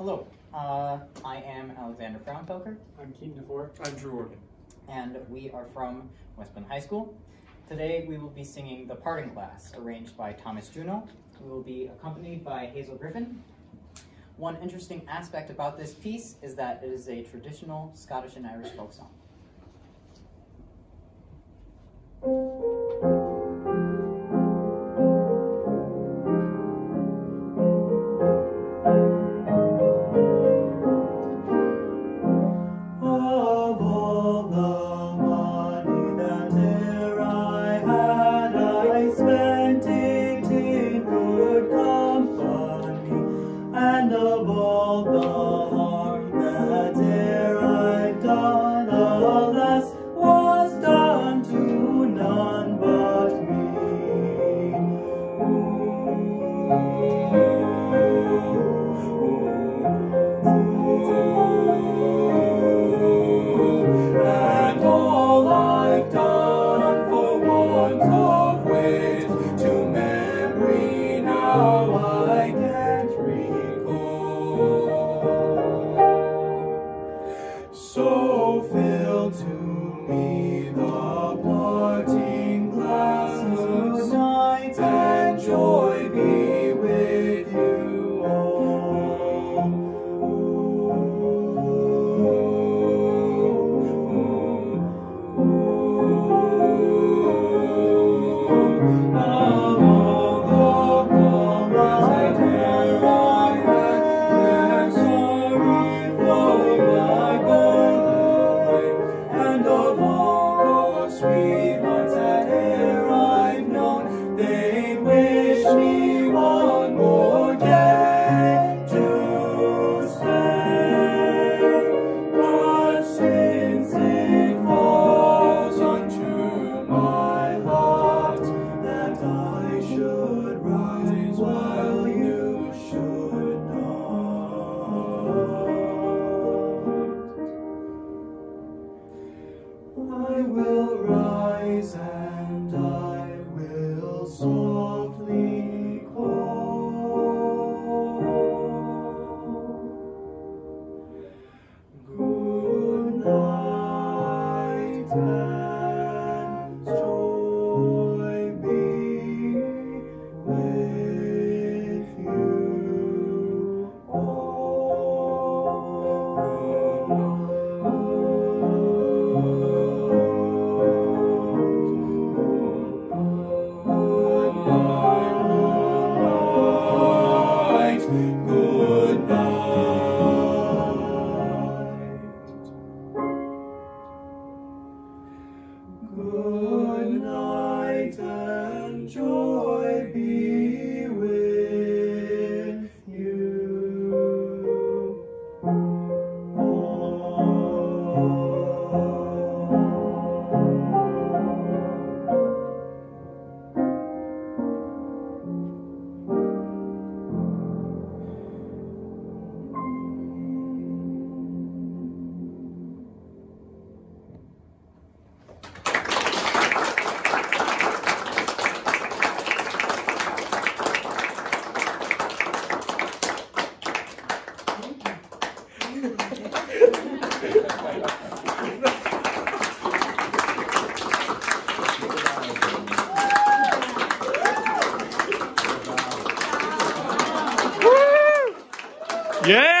Hello, uh, I am Alexander Frounfelker, I'm Keaton Diffor. I'm Drew Organ. and we are from West Bend High School. Today we will be singing The Parting Glass, arranged by Thomas Juneau. We will be accompanied by Hazel Griffin. One interesting aspect about this piece is that it is a traditional Scottish and Irish folk song. All the So fill to me I will rise and Yeah!